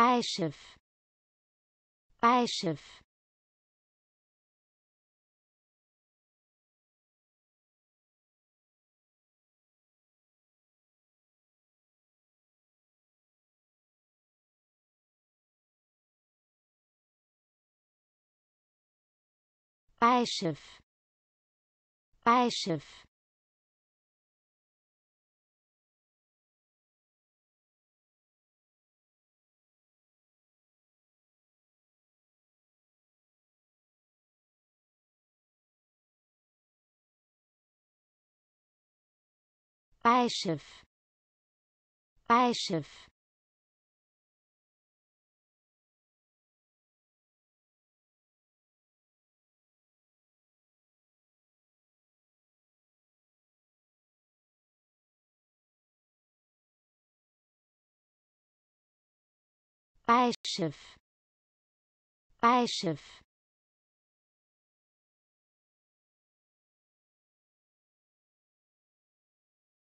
Beischiff. Beischiff. Beischiff. Beischiff Beischiff. Beischiff. Beischiff. Beischiff